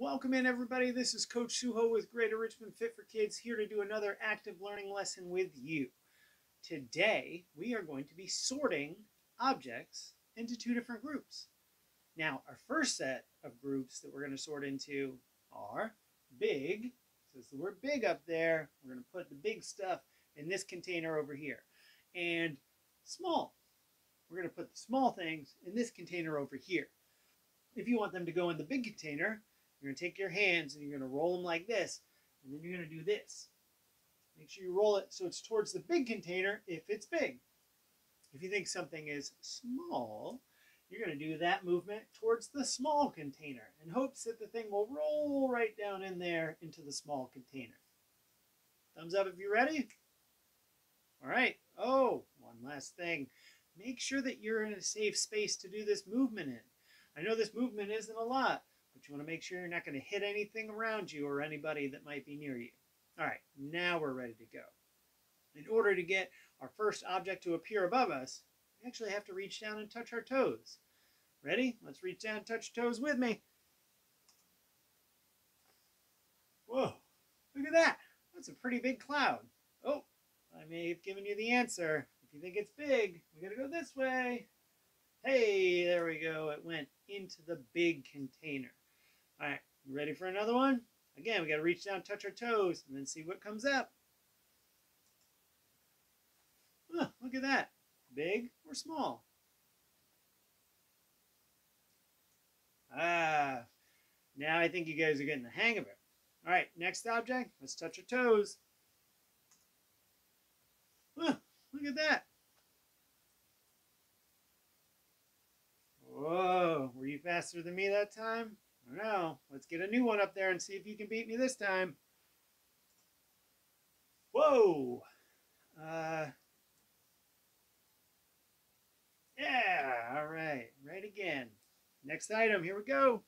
Welcome in, everybody. This is Coach Suho with Greater Richmond Fit for Kids here to do another active learning lesson with you. Today, we are going to be sorting objects into two different groups. Now, our first set of groups that we're going to sort into are big, says the word big up there. We're going to put the big stuff in this container over here. And small, we're going to put the small things in this container over here. If you want them to go in the big container, you're going to take your hands and you're going to roll them like this, and then you're going to do this. Make sure you roll it so it's towards the big container if it's big. If you think something is small, you're going to do that movement towards the small container in hopes that the thing will roll right down in there into the small container. Thumbs up if you're ready. All right. Oh, one last thing. Make sure that you're in a safe space to do this movement in. I know this movement isn't a lot, but you want to make sure you're not going to hit anything around you or anybody that might be near you. All right, now we're ready to go. In order to get our first object to appear above us, we actually have to reach down and touch our toes. Ready? Let's reach down and touch toes with me. Whoa, look at that. That's a pretty big cloud. Oh, I may have given you the answer. If you think it's big, we gotta go this way. Hey, there we go. It went into the big container. All right, you ready for another one? Again, we got to reach down, touch our toes, and then see what comes up. Look at that. Big or small? Ah, now I think you guys are getting the hang of it. All right, next object, let's touch our toes. Look at that. Whoa, were you faster than me that time? I don't know. Let's get a new one up there and see if you can beat me this time. Whoa! Uh, yeah, all right. Right again. Next item, here we go.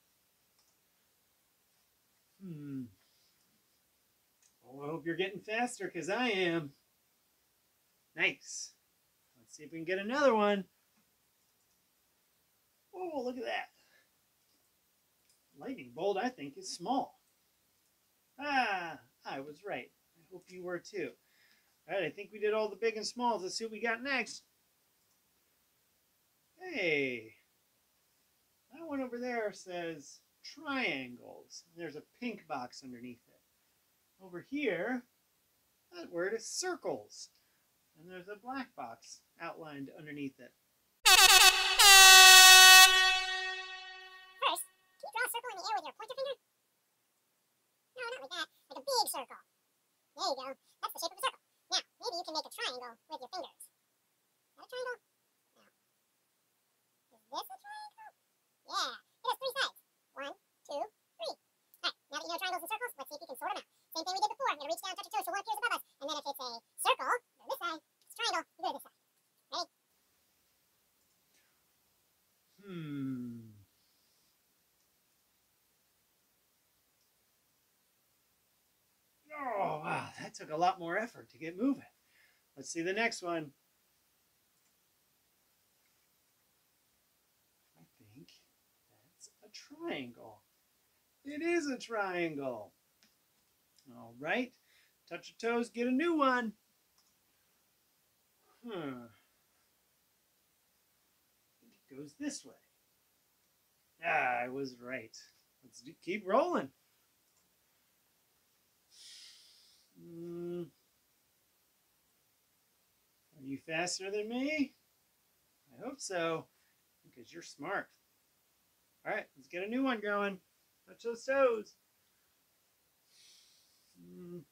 Hmm. Oh, I hope you're getting faster because I am. Nice. Let's see if we can get another one. Oh, look at that. Lightning bolt, I think, is small. Ah, I was right. I hope you were too. All right, I think we did all the big and smalls. Let's see what we got next. Hey, that one over there says triangles. There's a pink box underneath it. Over here, that word is circles. And there's a black box outlined underneath it. circle. There you go. That's the shape of a circle. Now, maybe you can make a triangle with your fingers. Is that a triangle? No. Is this a triangle? Yeah. It has three sides. One, two, three. Alright, now that you know triangles and circles, let's see if you can sort them out. Same thing we did before. You're going to reach down, touch your toes, so one appears above us. And then if it's a circle, you go this side. If it's a triangle, you go this side. Ready? Hmm. Oh, wow, that took a lot more effort to get moving. Let's see the next one. I think that's a triangle. It is a triangle. All right. Touch your toes, get a new one. Hmm. It goes this way. Ah, I was right. Let's keep rolling. Mm. Are you faster than me? I hope so, because you're smart. All right, let's get a new one going. Touch those toes. Mm.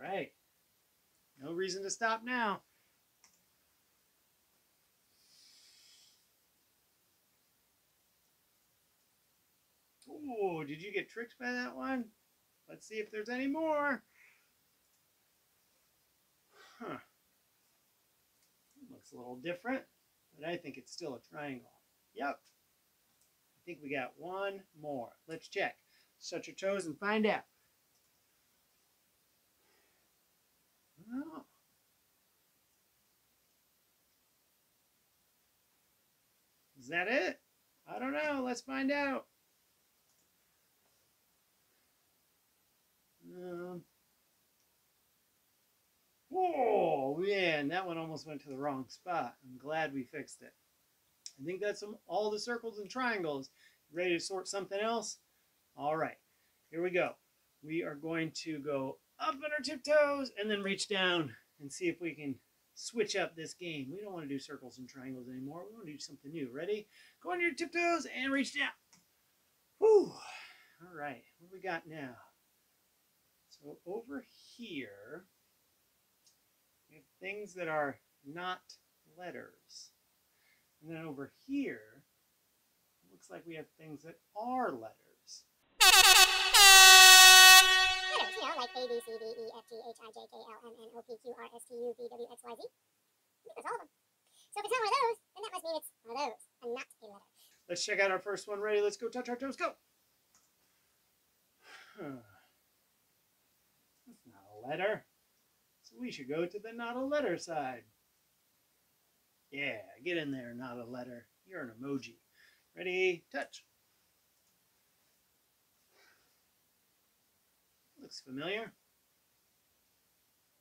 All right. No reason to stop now. Ooh, did you get tricked by that one? Let's see if there's any more. Huh. Looks a little different, but I think it's still a triangle. Yep. I think we got one more. Let's check. Shut your toes and find out. Oh. Is that it? I don't know. Let's find out. Um, oh, man, that one almost went to the wrong spot. I'm glad we fixed it. I think that's all the circles and triangles. Ready to sort something else? All right, here we go. We are going to go up on our tiptoes and then reach down and see if we can switch up this game. We don't want to do circles and triangles anymore. We want to do something new. Ready? Go on your tiptoes and reach down. Whew. All right, what we got now? So over here, things that are not letters. And then over here, it looks like we have things that are letters. Letters, you know, like A, B, C, D, E, F, G, H, I, J, K, L, M, N, O, P, Q, R, S, T, U, V, W, X, Y, Z. That's all of them. So if it's not one of those, then that must mean it's one of those, and not a letter. Let's check out our first one. Ready? Let's go touch our toes. Go. That's not a letter. We should go to the not a letter side. Yeah, get in there, not a letter. You're an emoji. Ready? Touch. Looks familiar.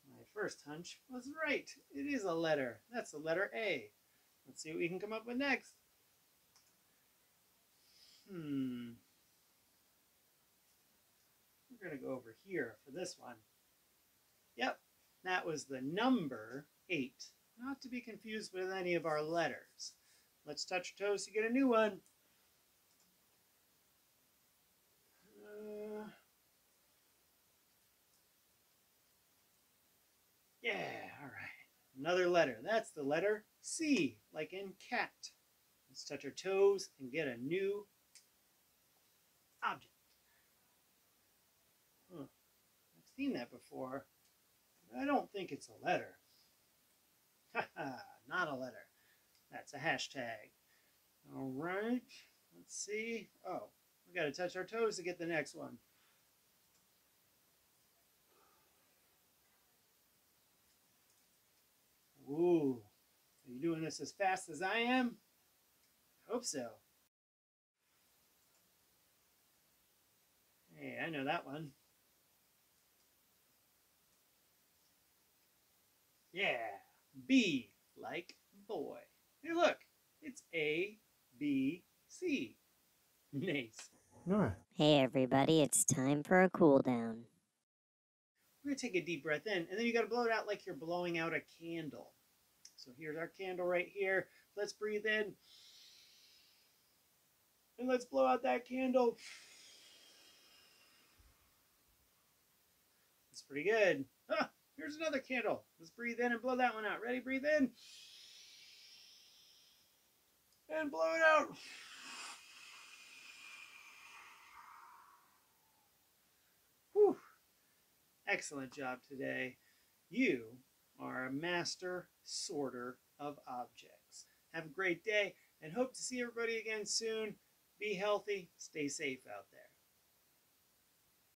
My first hunch was right. It is a letter. That's the letter A. Let's see what we can come up with next. Hmm. We're going to go over here for this one. Yep, that was the number 8. Not to be confused with any of our letters. Let's touch our toes to get a new one. Uh, yeah, all right. Another letter. That's the letter C, like in cat. Let's touch our toes and get a new object. Huh. I've seen that before. I don't think it's a letter. Haha, not a letter. That's a hashtag. All right. Let's see. Oh, we got to touch our toes to get the next one. Ooh, are you doing this as fast as I am? I hope so. Hey, I know that one. Yeah, B like boy. Hey, look, it's A, B, C. Nice. Nora. Hey everybody, it's time for a cool down. We're going to take a deep breath in, and then you got to blow it out like you're blowing out a candle. So here's our candle right here. Let's breathe in. And let's blow out that candle. That's pretty good. Ah, here's another candle. Let's breathe in and blow that one out. Ready? Breathe in. And blow it out. Whew. Excellent job today. You are a master sorter of objects. Have a great day and hope to see everybody again soon. Be healthy, stay safe out there.